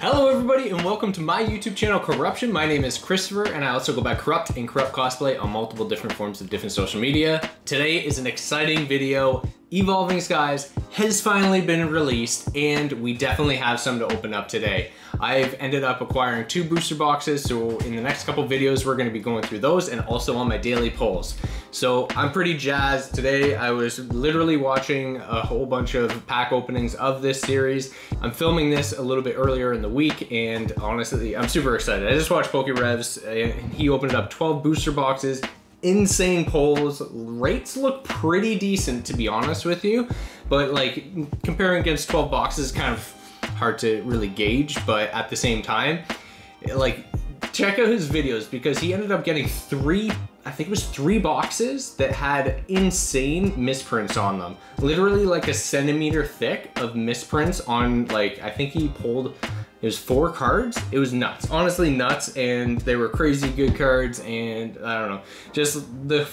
Hello everybody and welcome to my YouTube channel Corruption. My name is Christopher and I also go by Corrupt and Corrupt Cosplay on multiple different forms of different social media. Today is an exciting video. Evolving Skies has finally been released and we definitely have some to open up today. I've ended up acquiring two booster boxes so in the next couple videos we're going to be going through those and also on my daily polls. So I'm pretty jazzed. Today I was literally watching a whole bunch of pack openings of this series. I'm filming this a little bit earlier in the week and honestly I'm super excited. I just watched PokeRevs and he opened up 12 booster boxes insane polls. Rates look pretty decent to be honest with you, but like comparing against 12 boxes is kind of hard to really gauge, but at the same time, like check out his videos because he ended up getting three I think it was three boxes that had insane misprints on them. Literally like a centimeter thick of misprints on like, I think he pulled, it was four cards. It was nuts, honestly nuts. And they were crazy good cards. And I don't know, just the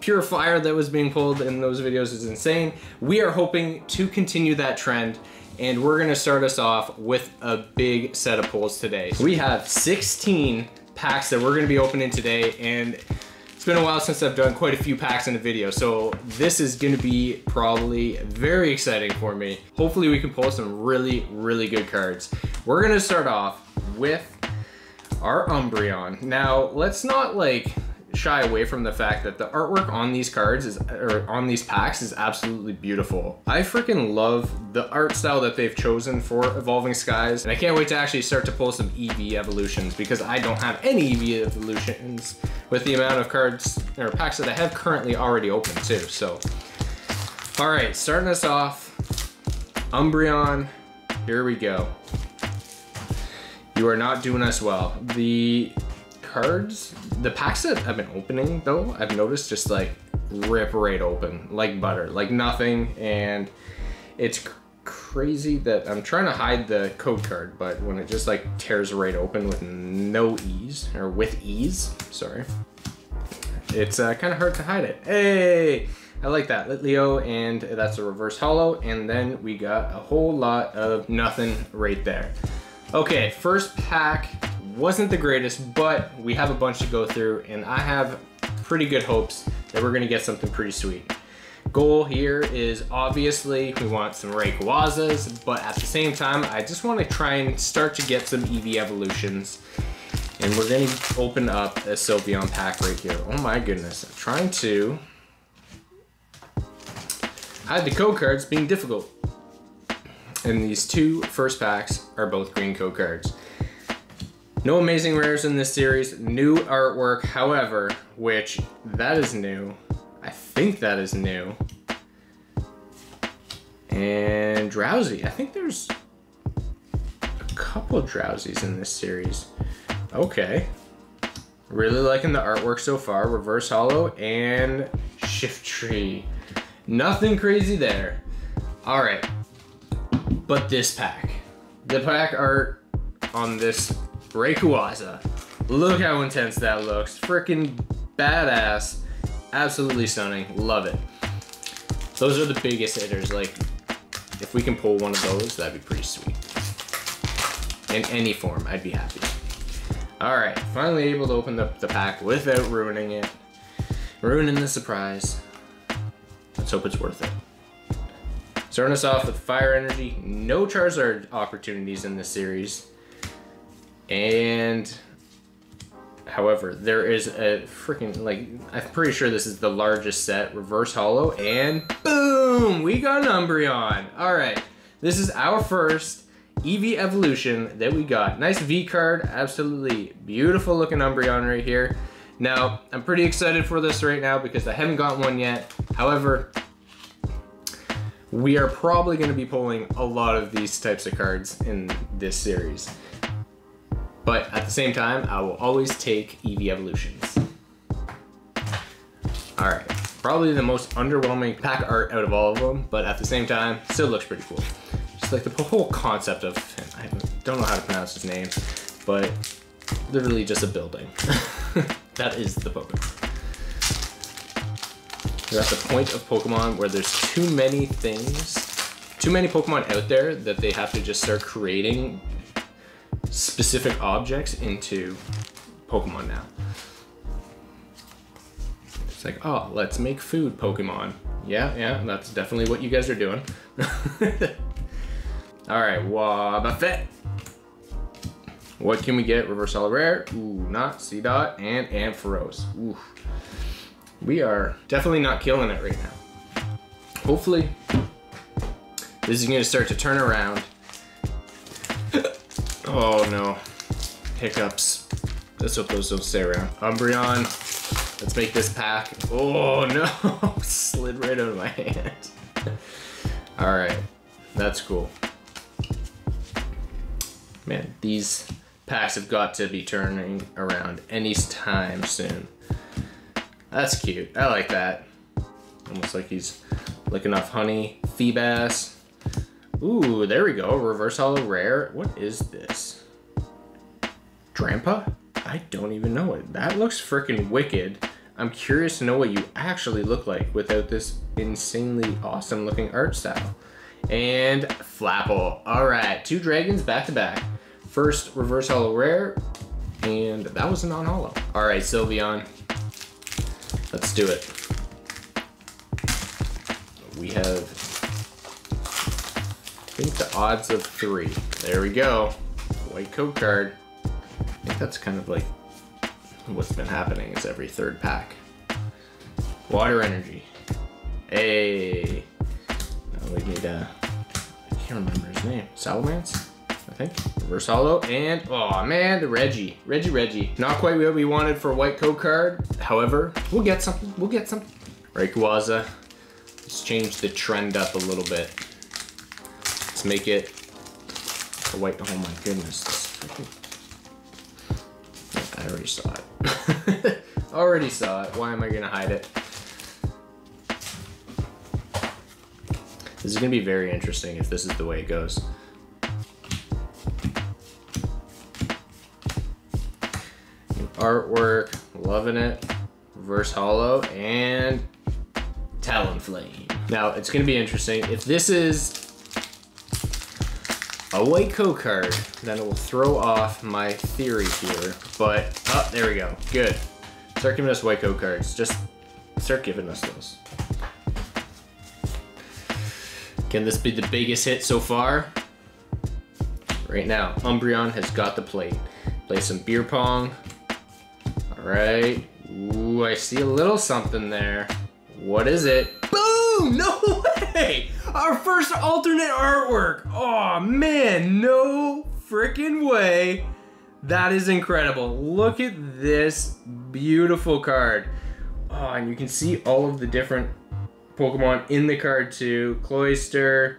pure fire that was being pulled in those videos is insane. We are hoping to continue that trend and we're gonna start us off with a big set of pulls today. We have 16 packs that we're gonna be opening today and it's been a while since I've done quite a few packs in a video, so this is gonna be probably very exciting for me. Hopefully we can pull some really, really good cards. We're gonna start off with our Umbreon. Now, let's not like shy away from the fact that the artwork on these cards is or on these packs is absolutely beautiful. I freaking love the art style that they've chosen for Evolving Skies, and I can't wait to actually start to pull some Eevee evolutions because I don't have any Eevee evolutions with the amount of cards or packs that I have currently already open too. So, all right, starting us off, Umbreon. Here we go. You are not doing us well. The cards, the packs that I've been opening though, I've noticed just like rip right open, like butter, like nothing. And it's crazy that I'm trying to hide the code card, but when it just like tears right open with no ease, or with ease, sorry, it's uh, kind of hard to hide it. Hey! I like that. Litleo, and that's a reverse holo. and then we got a whole lot of nothing right there. Okay, first pack wasn't the greatest, but we have a bunch to go through and I have pretty good hopes that we're gonna get something pretty sweet. Goal here is obviously we want some Rayquazas, but at the same time, I just wanna try and start to get some Eevee evolutions. And we're gonna open up a Sylveon pack right here. Oh my goodness, I'm trying to hide the code cards being difficult. And these two first packs are both green code cards. No amazing rares in this series, new artwork, however, which that is new. I think that is new. And Drowzee, I think there's a couple Drowzees in this series. Okay. Really liking the artwork so far. Reverse Holo and Shiftry. Nothing crazy there. All right. But this pack. The pack art on this Rayquaza. Look how intense that looks. Freaking badass. Absolutely stunning. Love it. Those are the biggest hitters. Like, if we can pull one of those, that'd be pretty sweet. In any form, I'd be happy. All right, finally able to open up the pack without ruining it. Ruining the surprise. Let's hope it's worth it. Starting us off with Fire Energy. No Charizard opportunities in this series. And however, there is a freaking like I'm pretty sure this is the largest set reverse holo and boom, we got an Umbreon. All right, this is our first Eevee evolution that we got. Nice V card, absolutely beautiful looking Umbreon right here. Now, I'm pretty excited for this right now because I haven't got one yet. However, we are probably going to be pulling a lot of these types of cards in this series. But at the same time, I will always take Eevee Evolutions. All right, probably the most underwhelming pack art out of all of them, but at the same time, still looks pretty cool. Just like the whole concept of, I don't know how to pronounce his name, but literally just a building. that is the Pokemon. We're at the point of Pokemon where there's too many things, too many Pokemon out there that they have to just start creating specific objects into Pokemon now. It's like, oh, let's make food Pokemon. Yeah, yeah, that's definitely what you guys are doing. All right, Wobbuffet. What can we get? Reverse Holo Rare. Ooh, not C-Dot, and Ampharos. Ooh. We are definitely not killing it right now. Hopefully, this is gonna start to turn around. Oh no. Hiccups. Let's hope those don't stay around. Umbreon. Let's make this pack. Oh no, slid right out of my hand. All right, that's cool. Man, these packs have got to be turning around any time soon. That's cute. I like that. Almost like he's licking off honey. Feebas. Ooh, there we go. Reverse Holo Rare. What is this? Drampa? I don't even know it. That looks freaking wicked. I'm curious to know what you actually look like without this insanely awesome looking art style. And Flapple. All right, two dragons back to back. First reverse holo rare, and that was a non-holo. All right, Sylveon, let's do it. We have, think the odds of three. There we go. White code card. I think that's kind of like what's been happening is every third pack. Water energy. Hey. Now we need a, I can't remember his name. Salamence? I think. Reverse holo, and oh man, the Reggie. Reggie Reggie. Not quite what we wanted for a white code card. However, we'll get something. We'll get something. Rayquaza. Let's change the trend up a little bit. Let's make it white. Oh my goodness. I already saw it. already saw it. Why am I gonna hide it? This is gonna be very interesting if this is the way it goes. artwork, loving it. Reverse Holo and Talonflame. Now it's gonna be interesting. If this is a code card, then it will throw off my theory here. But, oh, there we go. Good. Start giving us code cards. Just start giving us those. Can this be the biggest hit so far? Right now, Umbreon has got the plate. Play some beer pong, All right, Ooh, I see a little something there. What is it? Boom! No way! Our first alternate artwork. Oh man, no freaking way. That is incredible. Look at this beautiful card. Oh, and you can see all of the different Pokemon in the card too. Cloyster.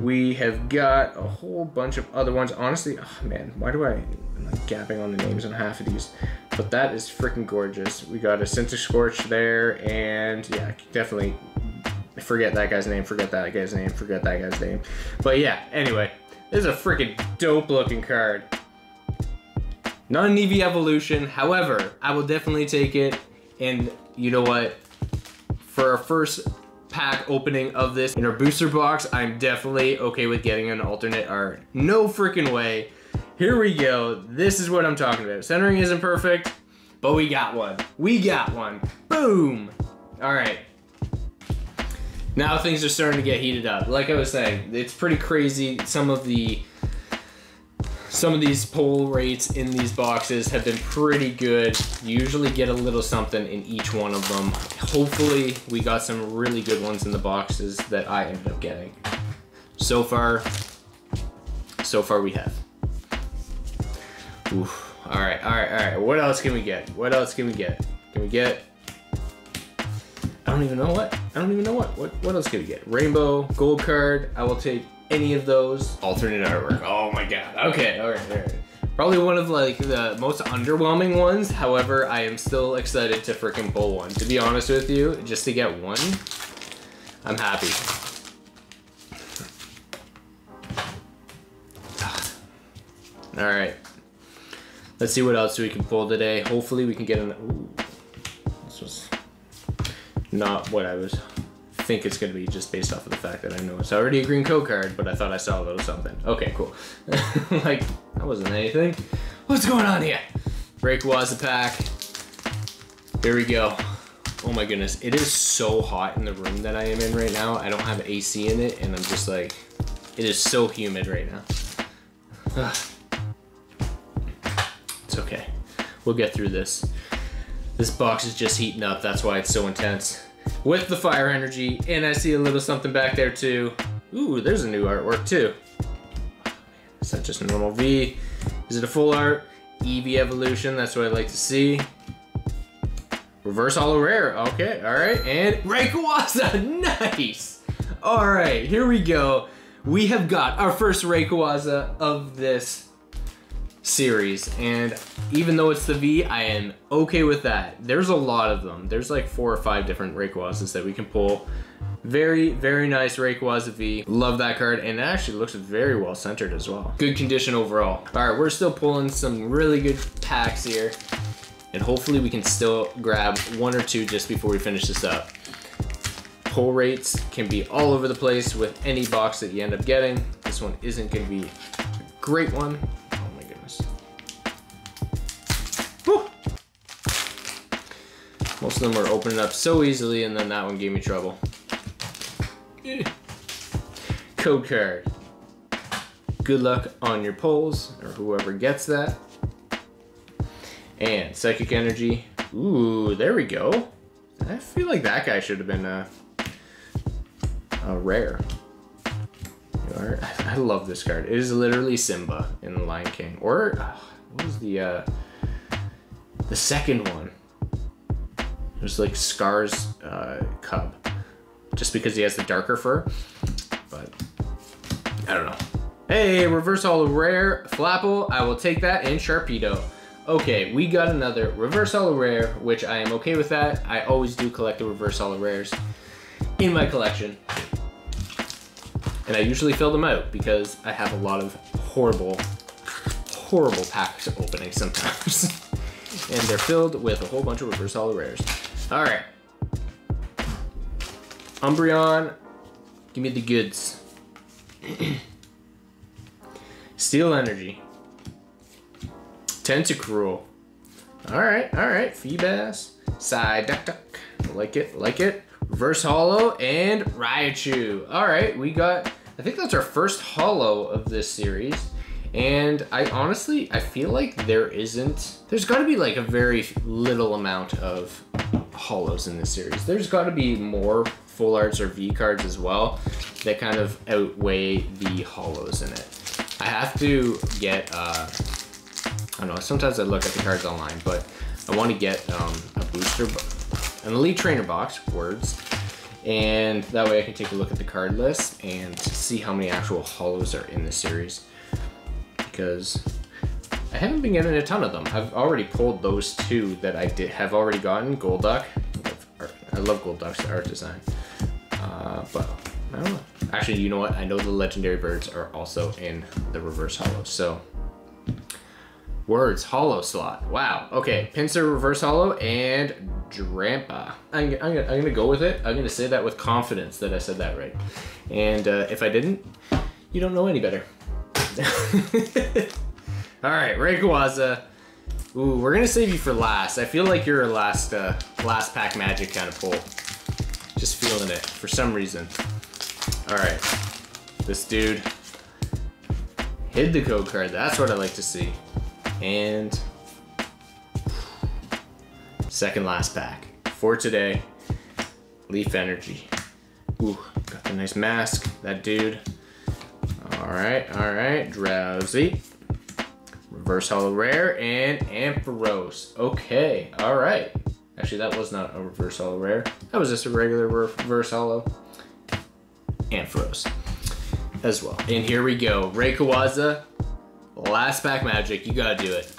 We have got a whole bunch of other ones. Honestly, oh man, why do I, I'm like gapping on the names on half of these. But that is freaking gorgeous. We got a Centiskorch there, and yeah, definitely forget that guy's name, forget that guy's name, forget that guy's name. But yeah, anyway, this is a freaking dope looking card. Not an Eevee evolution, however, I will definitely take it. And you know what? For our first pack opening of this in our booster box, I'm definitely okay with getting an alternate art. No freaking way. Here we go. This is what I'm talking about. Centering isn't perfect, but we got one. We got one. Boom. All right. Now things are starting to get heated up. Like I was saying, it's pretty crazy. Some of the some of these pull rates in these boxes have been pretty good. You usually get a little something in each one of them. Hopefully we got some really good ones in the boxes that I ended up getting. So far, so far we have. Oof. All right, all right, all right. What else can we get? What else can we get? Can we get? I don't even know what. I don't even know what. What, what else can we get? Rainbow, gold card. I will take any of those. Alternate artwork. Oh my god. Okay, all right, all right. Probably one of like the most underwhelming ones. However, I am still excited to freaking pull one. To be honest with you, just to get one, I'm happy. All right. Let's see what else we can pull today. Hopefully we can get an, ooh, not what I was think it's gonna be just based off of the fact that I know it's already a green code card, but I thought I saw a little something. Okay, cool. like, that wasn't anything. What's going on here? Rayquaza pack. Here we go. Oh my goodness, it is so hot in the room that I am in right now. I don't have AC in it, and I'm just like, it is so humid right now. it's okay. We'll get through this. This box is just heating up, that's why it's so intense. With the fire energy, and I see a little something back there too. Ooh, there's a new artwork too. Is that just a normal V? Is it a full art? Eevee evolution, that's what I like to see. Reverse Holo Rare, okay, all right. And Rayquaza, nice. All right, here we go. We have got our first Rayquaza of this series. And even though it's the V, I am okay with that. There's a lot of them. There's like four or five different Rayquazas that we can pull. Very, very nice Rayquaza V. Love that card, and it actually looks very well centered as well. Good condition overall. All right, we're still pulling some really good packs here, and hopefully we can still grab one or two just before we finish this up. Pull rates can be all over the place with any box that you end up getting. This one isn't gonna be a great one. Most of them were opening up so easily, and then that one gave me trouble. Code card. Good luck on your polls, or whoever gets that. And Psychic Energy. Ooh, there we go. I feel like that guy should have been a, a rare. I love this card. It is literally Simba in The Lion King. Or, what was the, uh, the second one? Was like Scar's uh, cub just because he has the darker fur. But I don't know. Hey, reverse holo rare Flapple. I will take that in Sharpedo. Okay, we got another reverse holo rare, which I am okay with that. I always do collect the reverse holo rares in my collection. And I usually fill them out because I have a lot of horrible, horrible packs opening sometimes. and they're filled with a whole bunch of reverse holo rares. All right. Umbreon, give me the goods. Steel Energy. Tentacruel. Alright, alright. Feebas. Psyduck. Like it, like it. Reverse Holo and Raichu. Alright, we got, I think that's our first Holo of this series. And I honestly, I feel like there isn't, there's gotta be like a very little amount of holos in this series. There's gotta be more full arts or V cards as well that kind of outweigh the holos in it. I have to get, uh, I don't know, sometimes I look at the cards online, but I want to get um, a booster, an Elite Trainer box, words, and that way I can take a look at the card list and see how many actual holos are in the series. Because I haven't been getting a ton of them. I've already pulled those two that I did have already gotten, Golduck. I love Golduck's art design. Uh, but I don't know. Actually, you know what? I know the legendary birds are also in the reverse holo. So words holo slot. Wow. Okay, Pinsir reverse holo, and Drampa. I'm, I'm, gonna, I'm gonna go with it. I'm gonna say that with confidence that I said that right. And uh, if I didn't, you don't know any better. All right, Rayquaza. Ooh, we're gonna save you for last. I feel like you're a last, uh, last pack magic kind of pull. Just feeling it for some reason. All right, this dude hid the code card. That's what I like to see. And second last pack for today. Leaf Energy. Ooh, got the nice mask. That dude. All right, all right. Drowzee. Reverse Holo Rare and Ampharos. Okay, all right. Actually, that was not a reverse holo rare. That was just a regular reverse holo. Ampharos as well. And here we go. Rayquaza, last pack magic. You gotta do it.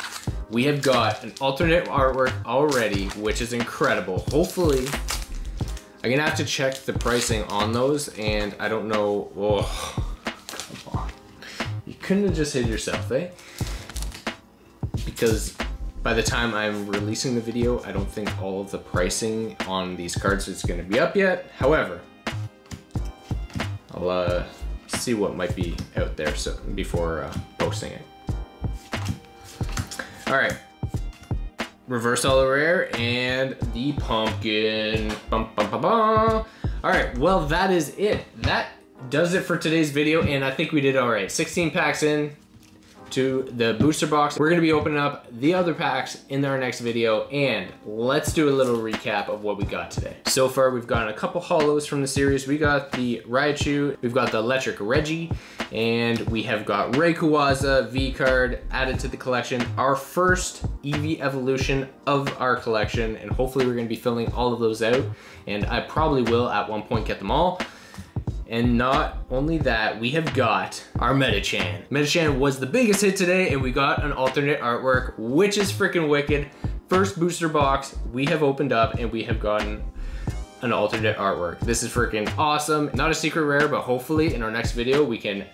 We have got an alternate artwork already, which is incredible. Hopefully, I'm gonna have to check the pricing on those, and I don't know. Oh, come on. You couldn't have just hid yourself, eh? Because by the time I'm releasing the video, I don't think all of the pricing on these cards is gonna be up yet. However, I'll uh, see what might be out there so before uh, posting it. All right, reverse holo rare and the pumpkin. Bum, bum, bum. All right, well that is it. That does it for today's video and I think we did all right. 16 packs in, to the booster box. We're gonna be opening up the other packs in our next video and let's do a little recap of what we got today. So far we've gotten a couple holos from the series. We got the Raichu, we've got the Electric Reggie, and we have got Rayquaza V-Card added to the collection. Our first Eevee evolution of our collection and hopefully we're gonna be filling all of those out and I probably will at one point get them all. And not only that, we have got our Metachan. Metachan was the biggest hit today and we got an alternate artwork, which is freaking wicked. First booster box we have opened up and we have gotten an alternate artwork. This is freaking awesome. Not a secret rare, but hopefully in our next video we can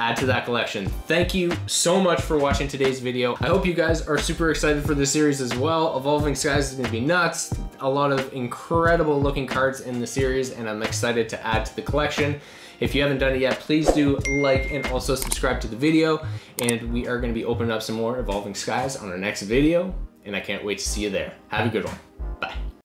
add to that collection. Thank you so much for watching today's video. I hope you guys are super excited for this series as well. Evolving Skies is gonna be nuts. A lot of incredible looking cards in the series and I'm excited to add to the collection. If you haven't done it yet, please do like and also subscribe to the video. And we are gonna be opening up some more Evolving Skies on our next video. And I can't wait to see you there. Have a good one.